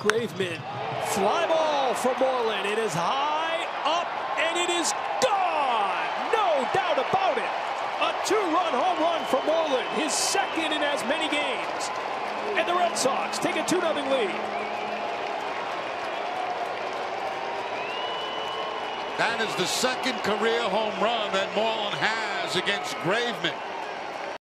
Graveman. Fly ball for Moreland. It is high up and it is gone. No doubt about it. A two-run home run for Moreland, his second in as many games. And the Red Sox take a 2-0 lead. That is the second career home run that Moreland has against Graveman.